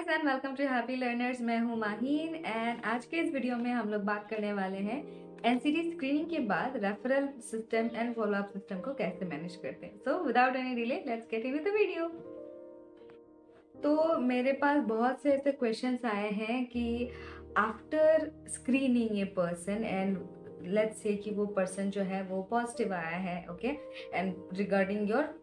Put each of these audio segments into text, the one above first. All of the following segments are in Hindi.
Guys and welcome to happy learners मैं हूँ माहीन एंड आज के इस वीडियो में हम लोग बात करने वाले हैं एनसीडी स्क्रीनिंग के बाद referral system and follow up system को कैसे मैनेज करते हैं। So without any delay let's get in the video तो मेरे पास बहुत से ऐसे क्वेश्चंस आए हैं कि after screening a person and let's say कि वो पर्सन जो है वो पॉजिटिव आया है okay and regarding your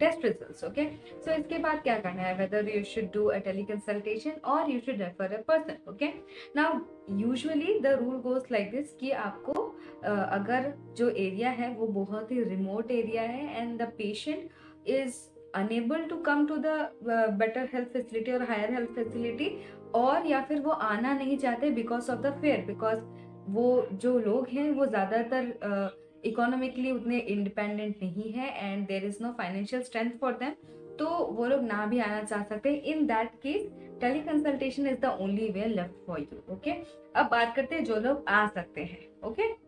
test results okay so इसके बाद क्या करना है? Whether you should do a tele consultation और you should refer a person okay now usually the rule goes like this कि आपको uh, अगर जो एरिया है वो बहुत ही रिमोट एरिया है and the patient is unable to come to the better health facility और हायर हेल्थ फैसिलिटी और या फिर वो आना नहीं चाहते because of the fear because वो जो लोग हैं वो ज़्यादातर uh, इकोनॉमिकली उतने इंडिपेंडेंट नहीं है and there is no financial strength for them तो वो लोग ना भी आना चाह सकते हैं in that case tele consultation is the only way left for you okay अब बात करते हैं जो लोग आ सकते हैं okay okay?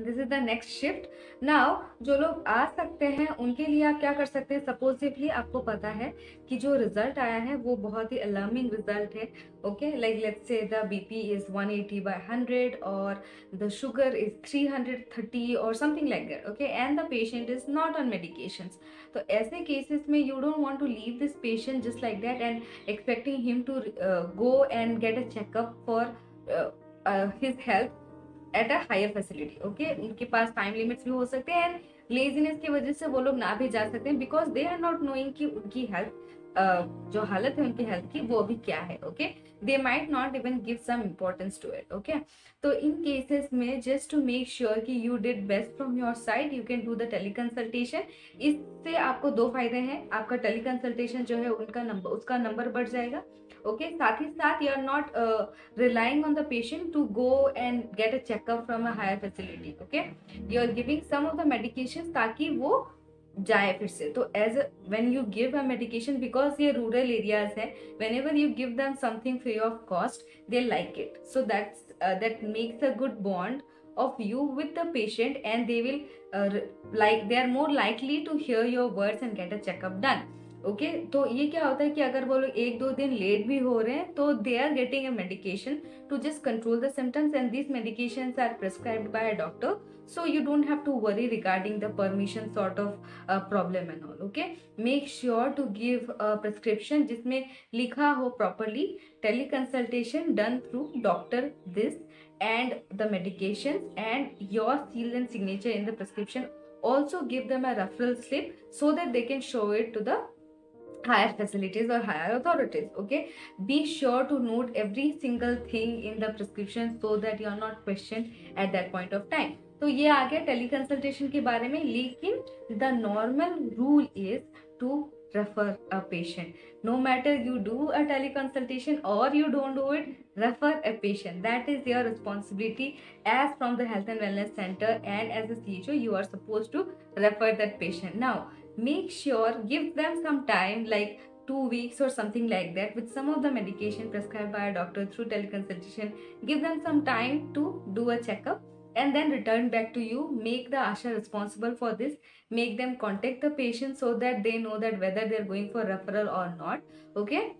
This is the next shift now जो लोग आ सकते हैं, उनके लिए आप क्या कर सकते हैं? सपोजिवली आपको पता है कि जो रिज़ल्ट आया है, वो बहुत ही अलार्मिंग रिज़ल्ट है okay like let's say the BP is 180 eighty by hundred और द शुगर इज़ 330 और something like that okay and the patient is not on medication तो ऐसे केसेस में you don't want to leave this patient just like that and expecting him to go and get a checkup for his health at a higher facility okay उनके पास टाइम लिमिट्स भी हो सकते हैं लेजीनेस की वजह से वो लोग ना भी जा सकते हैं because they are not knowing कि उनकी हेल्थ जो हालत है उनकी हेल्थ की, वो भी क्या है okay they might not even give some importance to it okay तो इन केसेस में जस्ट टू मेक श्योर कि you did best from your side you can do the teleconsultation इससे आपको दो फ़ायदे हैं। आपका टेलीकंसल्टेशन जो है, उनका नंबर उसका नंबर बढ़ जाएगा ओके okay? साथ ही साथ you are not relying on the patient to go and get a checkup from a higher facility okay you are giving some of the medication ताकि वो जाए फिर से। तो as when you give a medication because ये रूरल एरियाज़ है whenever you give them something free of cost they like it so that's that makes a good bond of you with the patient and they will like they are more likely to hear your words and get a checkup done okay okay? तो ये क्या होता है कि अगर वो लोग एक दो दिन लेट भी हो रहे हैं तो they are getting a medication to just control the symptoms and this medication are prescribe by a doctor so you don't have to worry regarding the permission sort of problem and all okay make sure to give a prescription जिसमें लिखा हो properly tele consultation done through doctor this and the medication and your seal and signature in the prescription also give them a referral slip so that they can show it to the higher facilities or higher authorities okay be sure to note every single thing in the prescription so that you are not questioned at that point of time तो ये आ गया टेली कंसल्टेशन के बारे में लेकिन the normal rule is to refer a patient no matter you do a teleconsultation or you don't do it refer a patient that is your responsibility as from the health and wellness center and as a CHO you are supposed to refer that patient now make sure give them some time like two weeks or something like that with some of the medication prescribed by a doctor through teleconsultation give them some time to do a checkup and then return back to you. Make the asha responsible for this. Make them contact the patient so that they know that whether they're going for referral or not. Okay?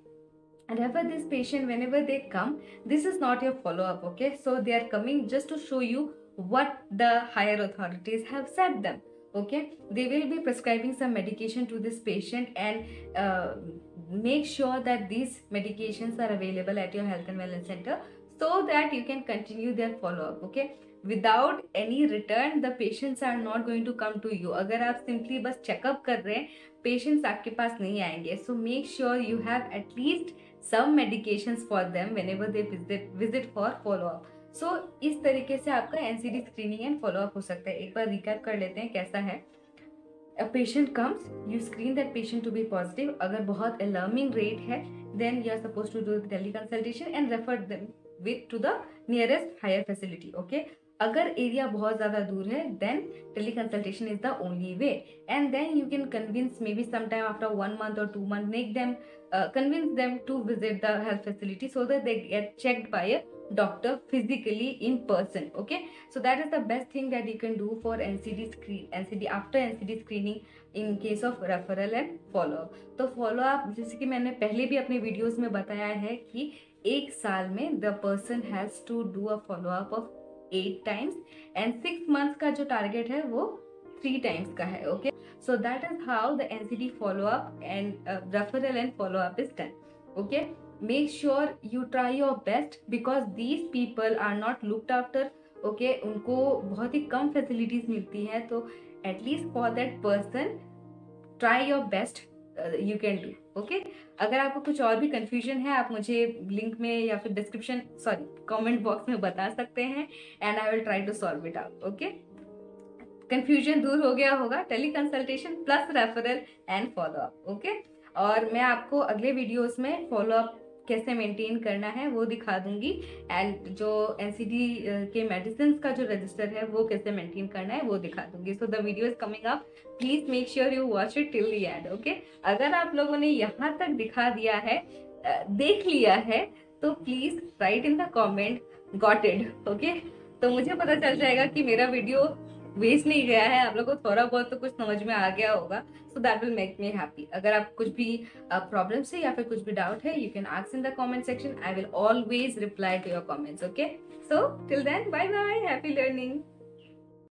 And refer this patient whenever they come. This is not your follow-up okay? So they are coming just to show you what the higher authorities have said them okay? They will be prescribing some medication to this patient and uh, make sure that these medications are available at your health and wellness center so that you can continue their follow up okay? Without any return the patients are not going to come to you. Agar aap simply bas check up kar rahe patients aapke paas nahi aayenge. So make sure you have at least some medications for them whenever they visit for follow up so so, इस तरीके से आपका एनसीडी स्क्रीनिंग एंड फॉलोअप हो सकता है। एक बार रिकैप कर लेते हैं कैसा है। A patient comes you screen that patient to be positive अगर बहुत अलार्मिंग रेट है then you are suppose to do tele consultation and refer with to the nearest higher facility okay अगर एरिया बहुत ज़्यादा दूर है then tele consultation is the only way and then you can convince may be sometime after one month और two month make them convince them to visit the health facility so that they get checked by a doctor physically in person, okay? So that is the best thing that you can do for ncd screen ncd after ncd screening in case of referral and follow up तो फॉलो अप जैसे कि मैंने पहले भी अपने वीडियोस में बताया है कि एक साल में the person has to do a follow up of eight times and six months का जो टारगेट है वो थ्री टाइम्स का है okay so that is how the NCD follow up and referral and follow up is done okay make sure you try your best because these people are not looked after okay उनको बहुत ही कम फैसिलिटीज़ मिलती हैं तो at least for that person try your best you can do okay अगर आपको कुछ और भी कन्फ्यूज़न है, आप मुझे लिंक में या फिर डिस्क्रिप्शन सॉरी कॉमेंट बॉक्स में बता सकते हैं and I will try to solve it out okay confusion दूर हो गया होगा tele consultation plus referral and follow up okay और मैं आपको अगले वीडियोस में फॉलो अप कैसे मेंटेन करना है, वो दिखा दूँगी। एंड जो एनसीडी के मेडिसिन का जो रजिस्टर है, वो कैसे मेंटेन करना है, वो दिखा दूँगी। So the video is coming up please make sure you watch it till the end okay अगर आप लोगों ने यहाँ तक दिखा दिया है देख लिया है तो please write in the comment got it okay तो मुझे पता चल जाएगा कि मेरा वीडियो वेस्ट नहीं गया है आप लोगों को थोड़ा बहुत तो कुछ समझ में आ गया होगा। So that will make me happy अगर आप कुछ भी प्रॉब्लम uh, है या फिर कुछ भी डाउट है you can ask in the comment section I will always reply to your comments okay so till then bye bye happy learning